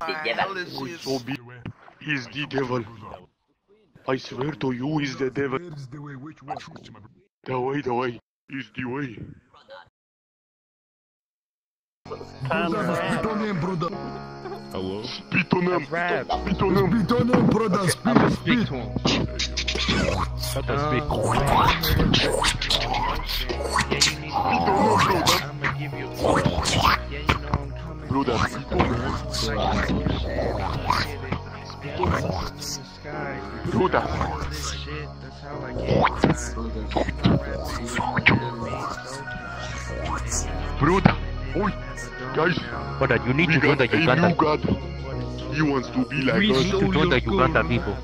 Who oh, is so big? He's the devil. I swear to you, he's the devil. Where is the way? Which way? The way, the way. He's the way. Brother, spit on him, brother. Hello? Spit on him. Rap. Spit on him. Spit on him, brother. Spit, I'ma spit. speak to him. Shut up, speak. Uh, I'ma give you. Yeah, you know I'm coming. Brother. Brother. This shit, that's how I get. Brother. Oi. Guys. Brother, you need to join got the a Uganda. new god. He wants to be like We us. need to join the Uganda people.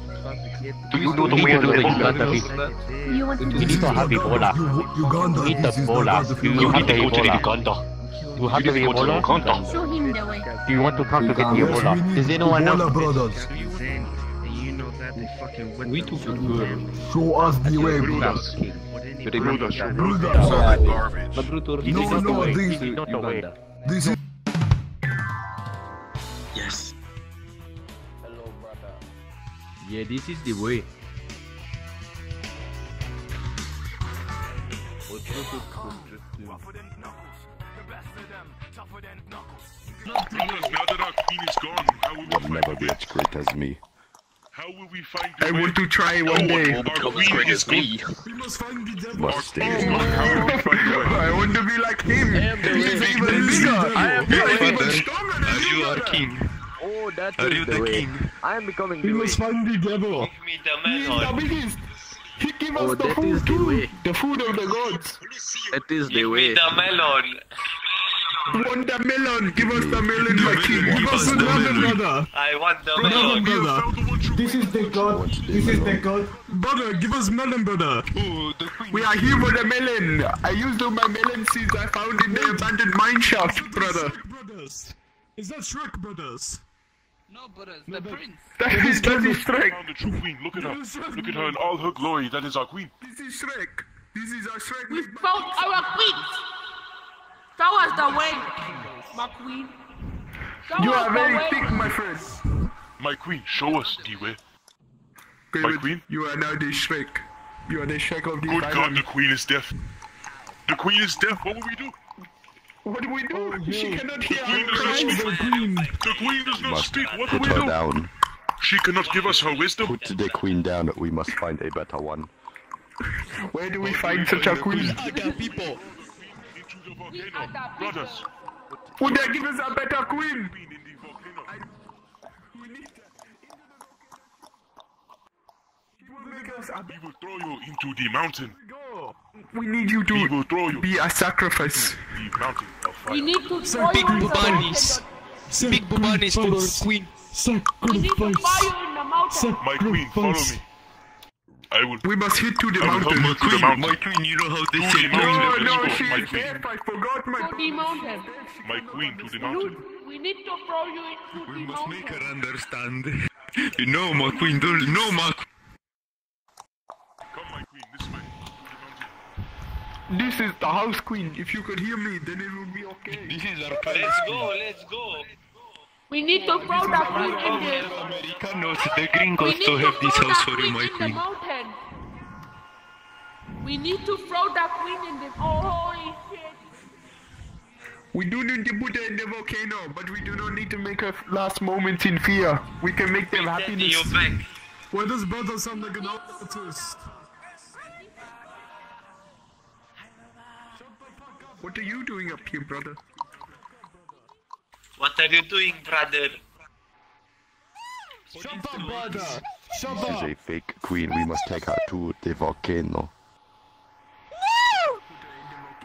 Do you know the need way to do the the Uganda Uganda people. You want to We need to have Ebola. U- Uganda, We need the this is the Ebola. You Uganda. have the Ebola. Uganda. You have You need to go to Ebola. Uganda. show him the way? Do you want to come to get the Yes, we Ebola? need Does anyone Ebola, know? brothers. You know that they fucking We the took it good. Show us the way, Brothers. What any- Brothers. brothers. Ma brutto, No, this is no, the way. this- This is not the way. Uganda. This is Yeah, this is the way. Brothers, now that our queen is gone, how will we will find never be as great as me. How will we find I way? want to try one day. Our queen is gone. We must find the devil. Must Our stay. queen is gone. How will we find way? I want to be like him. He's even bigger. I am He's even stronger than you, You are king. Oh, that Are you the king? I am becoming We must find the devil. me the He is the biggest. He give oh, us the food is the way. The food of the gods. That is the way. The melon. I want the melon? Give us the melon, my king. Give us the melon, brother. I want the Brother, brother. Found the one true This is the God. This is the God. Brother, give us melon, brother. Oh, the queen. We are here for the melon. I used all my melon seeds I found in the abandoned mine shaft, brother. Brothers. Is that Shrek, brothers? No, brothers, the prince. That is, that is Shrek. found the true queen. Look at her. Look at her in all her glory. That is our queen. This is Shrek. This is our Shrek. We made by- found our queen. Show us the way, my queen. Show You are very way. thick, my friend. My queen, show us the way. Okay, My queen? You are now the Shrek. You are the Shrek of this Good God, the queen is deaf. The queen is deaf. What will we do? What do we do? Oh, she cannot hear the queen our is cries. asleep. The queen. The queen does not Must speak. What do put we her do? down. She cannot give us her wisdom. Put the queen down. We must find a better one. Where do we find such a queen? Into the volcano. Brothers, Would they give us a better queen? queen in the volcano. We need will make us a We will throw you into the mountain. We need you to will throw you be a sacrifice. the mountain of fire. We need to throw big you in bubanis. Big Bubanis for our queen. We need to throw Sacrifice. in the mountain. My queen, follow me. I will. We must hit to the I mountain. My to the mountain. queen, you know how To they the No, mountain. no, Let's she my is queen. deaf. I forgot my. To the mountain. My queen to the mountain. we need to throw you into the mountain. We must make her understand. No, my queen, don't, no, my Come, my queen, this way. To the mountain. This is the house queen. If you could hear me, then it would be okay. This is our Let's go, let's go. We need to throw the queen in the. Americanos, the We gringos need to have this throw house the for you, queen my in the queen. Mountain. We need to throw that queen in the. Oh, holy shit. We do need to put her in the volcano, but we do not need to make her last moments in fear. We can make them happy. back. Why does brother sound like an autist? What are you doing up here, brother? What are you doing, brother? Shut up, brother. Shut This is a fake queen. We must take her to the volcano.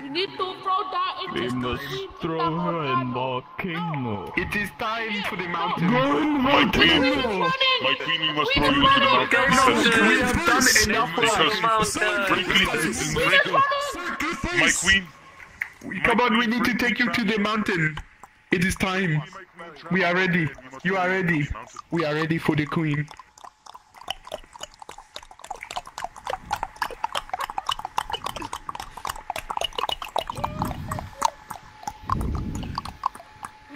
We need to throw that in the. must throw her in volcano. volcano. It is time for the mountain. My queen, Running. my queen, we must We throw you into the running. mountain. we have done enough for us. Because, my queen, We just running. my queen, We- Come on, we need to take you to the mountain. It is time. We are ready. You are ready. We are ready for the queen.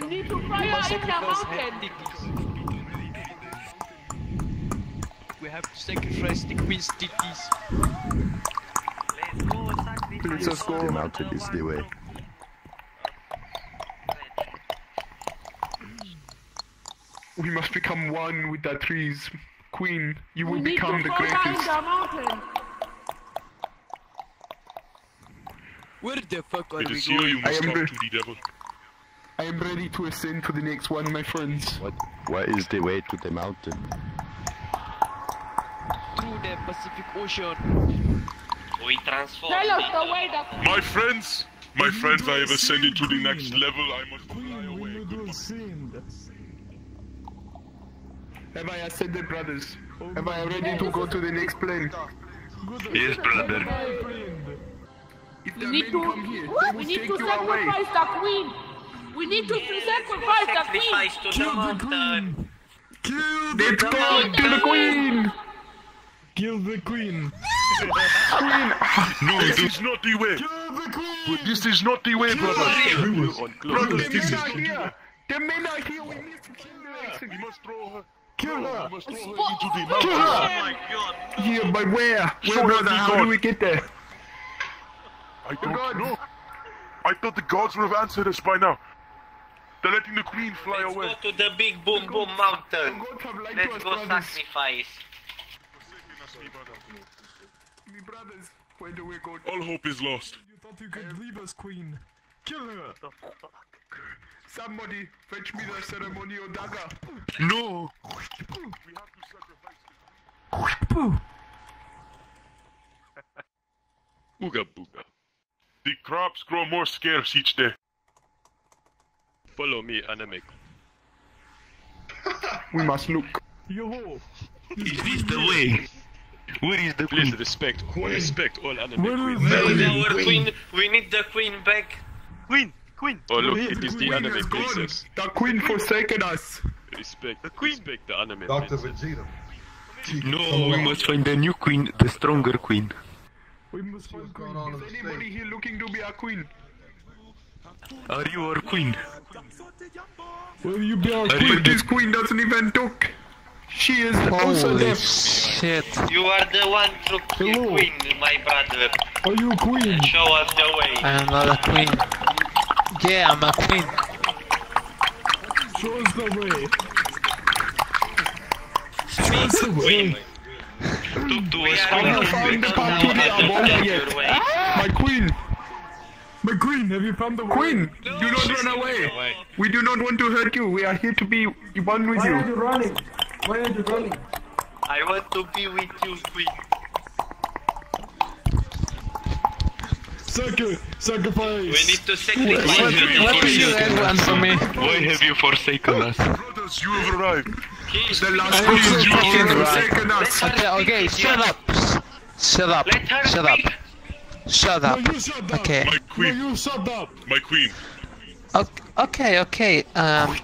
We need to fire in the mountain. We have to sacrifice the queen's titties. Let's just The go. mountain is the way. We must become one with the trees. Queen, you will need become the fire greatest. the mountain. Where the fuck are It we is here you going? must I am talk the- to the devil. I am ready to ascend to the next one, my friends. What? Where is the way to the mountain? Through the Pacific Ocean. We transform. Tell us the way that My friends, my friends, I have ascended to the next level. I must fly away. Have I ascended, brothers? Oh, am I ready to go to the next plane? Yes, brother. If we the need to come here, they we need take to you away. sacrifice the queen. We need to sacrifice the queen. Sacrifice to the mountain. Let's go to the queen! Kill the queen. queen. No, this is not the way. But this is not the way, brother. Brothers, The this is are here! The men are here! We need to kill them! We must throw her. Kill her. We must throw her into the Kill her! Oh my god. Here, but where? Where, her brother? the How do we get there? I don't know. I thought the gods would have answered us by now. They're letting the queen fly Let's away. go to the big boom boom mountain. God have Let's go brothers. sacrifice. Me brothers, where do we go? All hope is lost. You thought you could leave us, queen. Kill her. Somebody fetch me the ceremonial dagger. No! Ooga booga. The crops grow more scarce each day. Follow me, anime. We must look. Yo. Is this the way? Where is the Please queen? respect, respect all anime Where queens. is Where is our queen? We need the queen back. Queen, queen. Oh look, it is the Queen anime is gone. princess. The queen forsaken us. Respect, the queen. respect the anime Dr. princess. Vegeta. No, we must find a new queen, the stronger queen. We must find queen. going on in Is anybody here looking to be a queen? Are you our queen? Will you be our Are queen? But this queen doesn't even talk. She is also deaf. shit. You are the one true Hello. queen, my brother. Are you queen? Show us the way. I'm not a queen. Yeah, I'm a queen. Show us the way. Show us the way. Talk to We are I queen. found the now path to the at the Abona center yet. way. My queen, My queen, have you found the way? queen, do not run away. We do not want to hurt you. We are here to be one with Why you. Why are you running? Why are you running? I want to be with you, queen. Sacri- sacrifice. We need to What, sacrifice you. what do you guys want from me? Why have you forsaken us? Brothers, you have arrived. The last I'm queen you have right. forsaken us. Okay, okay, shut up. Shut up. Let her Shut up. No, you shut up. Okay. My No, queen, you shut up. my queen, O- Okay, okay. Um,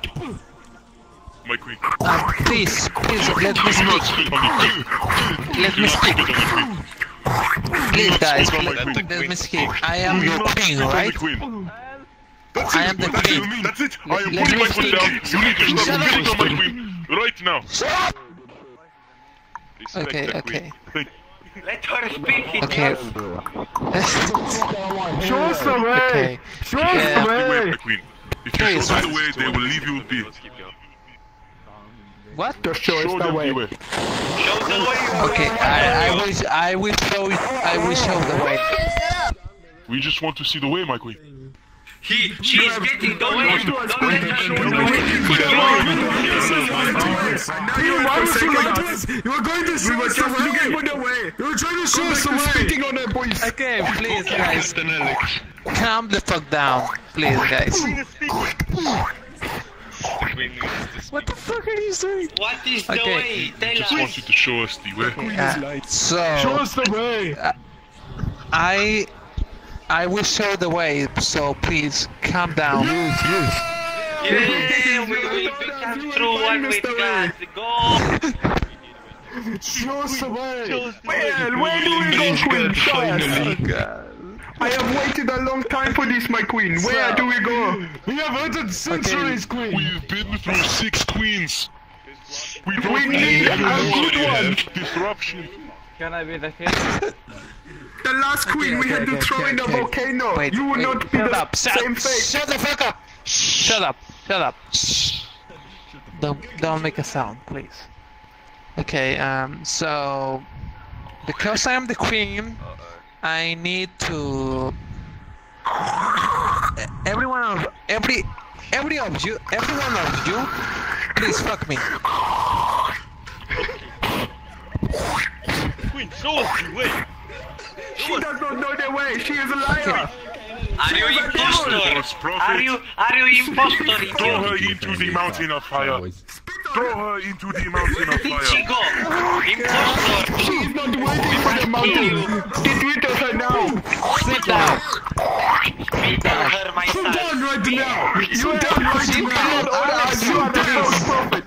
my queen. um, please, please, let me speak. spit on the queen. Let me speak. Spit on the queen. Please, guys, Spit on my let, let me speak. I am Do your queen, spit on the right? That's I it. am the That's queen. it. That's it. I am Let putting my foot down. You need to stop Shut up. spitting on my queen right now. Shut up. Respect Okay, the queen. Okay. Let her speak. Okay. Show us the way. okay. Show us Yeah. the The way, way. queen. If you Please. show them the way, they will leave you be. Let's keep going. What? Just show Show us the way. the way. Show the way. Okay, I, I will, I will show, I will show the way. We just want to see the way, my queen. He, she is getting the way. to us, Don't let her show the way. You are forsaken us. You are going to We show us the way. for the way. You're trying to show us back the way. spitting on our boys. Okay, please, guys, calm the fuck down, please, guys. What the fuck are you doing? What is the Okay. way? Tell Just us. want you to show us the way. Uh, Show so, us the way. I, I will show the way. So please, calm down. Yeah, we will become true one with God. Go. Show us the way. Well, where do we go, Queen? Show us. Oh. I have waited a long time for this, my queen. Where do we go? We have entered centuries, Queen. We've been through six queens. We don't We need a good one. Disruption. Can I be the king? The last queen we had to throw okay, in the okay. volcano. Wait, you will wait, not be shut the up, shut, same fate. Shut the fuck up! Shut up, shut up. Shh. Don't, don't make a sound, please. Okay, um, so... Because I am the queen, I need to... Everyone of... Every... Every of you... Every one of you, please fuck me. Queen, show us the way. She does not know the way. She is a liar. Are you impostor? Are you are you impostor? Throw her into the mountain of fire. Throw her into the mountain of fire. Chico, impostor. She is not waiting for the mountain. Get rid her now. Sit down! Me tell her my Sit down right now. You Sit are down right you now. cannot order us. You are the false prophet.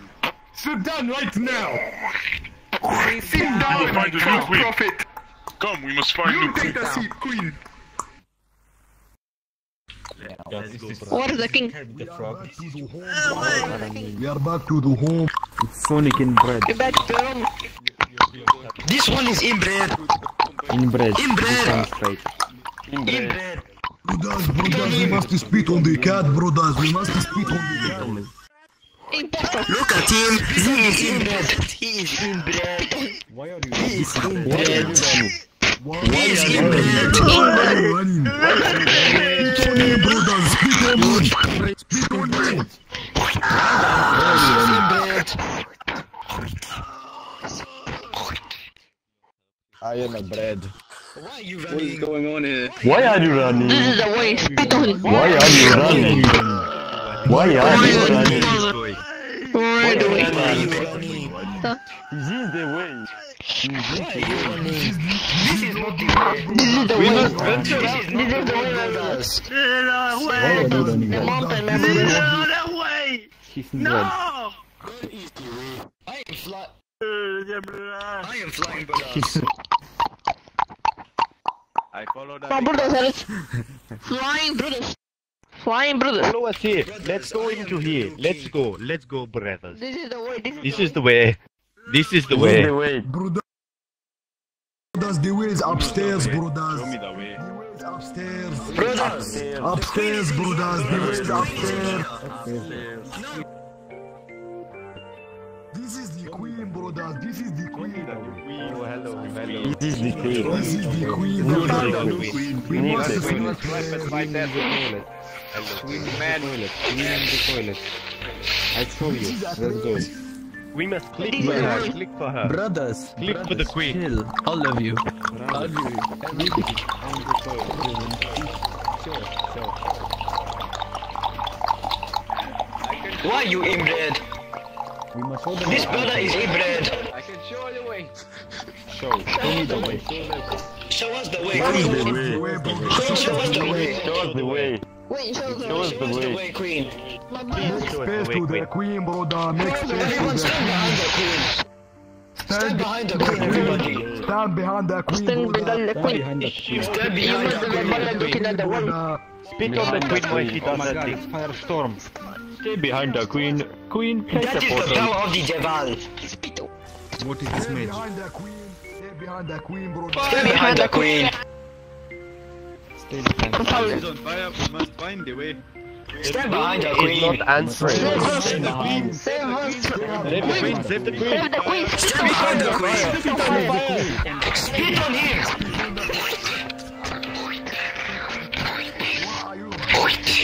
Sit down right now. Sit down, find a new prophet. Come, we must find You new take queen. the seat, queen. What is the king? We are back to the home. It's Sonic inbred. Get back to home. This one is inbred. Inbred. Inbred. Inbred. Brothers, brothers, we must spit on the cat, brothers. We must spit on the cat. Look at him. He is inbred. He is inbred. He is inbred. He is inbred. Running. Spit on me, brothers. Spit on me. Spit on me. I am a bread. Why are you running? going on here? Why are you running? This is the way. Spit on. Why are you running? Why are you running? Where do we? This is the way. Mm-hmm. This is not the way. This is the way, brothers. The mountain, my brothers. I am fly. I am flying, brothers. My brothers, flying brothers. Flying brothers. Follow us here. Let's go into here. Let's go. Let's go, brothers. This is the way. This This is the way. This is the way. Brothers, the way is upstairs, brothers. Show me the way. The way is upstairs. Brothers. Upstairs, brothers. The way is upstairs. This is the queen, brothers. This is the queen. Oh, hello, hello. This is the queen. This is the queen. Who is brothers. the queen? We Need must the spit queen. there. I show you. Let's go. We must click for her. the. Click for her. Brothers. Click for the queen. All of you. Why are you inbred? This brother is inbred. I can show you the way. Show. Show me the way. Show us the way, Show us the way. Show us the way. Show us the way. Wait, show Show us the the Show us the way. way, queen. My Make brothers. to the queen, brother. Make space Everyone to the stand behind the queen. Stand behind the queen, everybody. Stand behind the queen, Stand behind the queen. Stand behind the queen. better looking the one. Brother. Spit on the queen when she does that thing. Firestorm. Stay behind the queen. Queen, take That the is the portal. power of the Jabal. Spito. Stay behind the queen. Stay behind the queen, brother. Stand behind the queen. Follow. Stand behind the queen. not answering. Save us. Save. Save the queen. Save the queen. Save the queen. Stand behind the queen. Spit on him.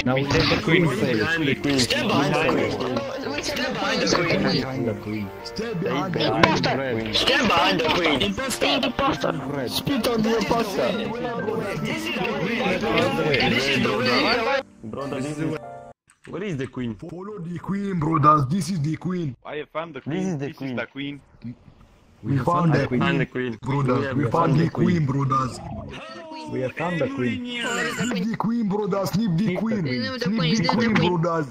Now we save the queen. Save the queen. Stand behind the queen. Stand behind the queen. Stay behind the Imposter. Stand behind the queen. Imposter. Spit on the imposter. This is the way. Brother, this is Where is the queen? Follow the queen, brothers. This is the queen. I found the This is queen. the This is the queen. We found the Find queen, the queen. brothers. We found the queen, brothers. We have found the queen. Leave the queen, brothers. Leave the queen. Leave the queen, Leave the the queen, queen. brothers.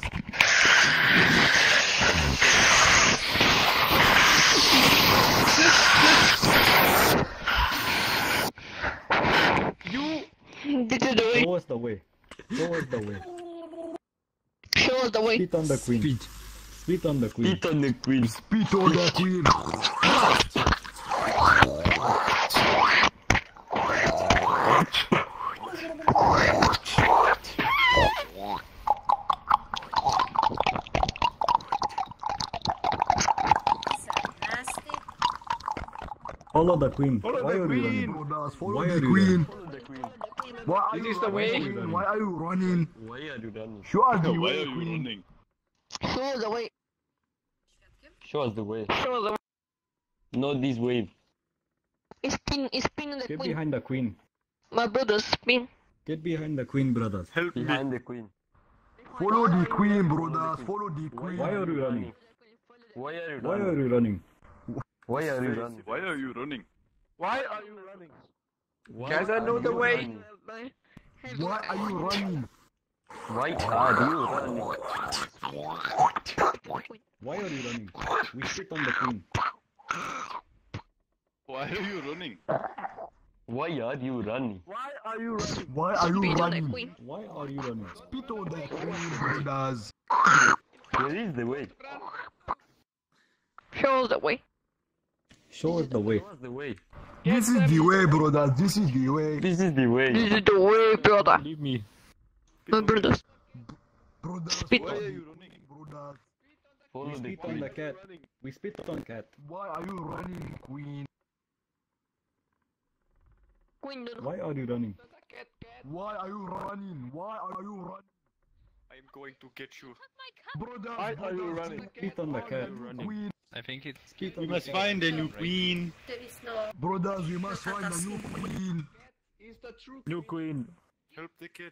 This is the way. Show us the way. Show us the way. Show us the way. Spit on the queen. Spit. Spit on the queen. Spit on the queen. Spit on the queen. Follow the queen. Follow Why the are you queen. running? Brothers, follow Why the are you queen. Running? Why are This you is the way. running? Why are you running? Why are you running? Show us the Why are you queen. running? Show us the way. Show us the way. Show us the way. Not this way. Spin, spin on the Get queen. behind the queen. My brother, spin. Get behind the queen, brothers. Help me. Behind the queen. Follow the queen, brothers. Follow the queen. Why are you running? Why are you running? Why are you running? Why are you running? Why are you running? Why are you running? Why Guys, I know the way. running? Why are you running? Why are you running? Why are you running? We spit on the queen. Why are you running? Why are you running? Why are you running? Why are you Spin running? Why are you running? Spit on the queen, brothers. Where is the way? Show us the way. Show us the way. Show us the way. This is the way, brothers. This is the way. This is the way. This is the way, brother. Leave me. My brothers. Brothers, Spit. follow the queen, brothers. Follow We the spit on the cat. We spit on cat. Why are you running, queen? Queen, don't Why are you running? Why are you running? Why are you running? I'm going to get you. Brothers, Why are you running? Spit on the cat. Queen. I think it's. Spit We must find a new queen. Brothers, we must find a new queen. New queen. Help the kid.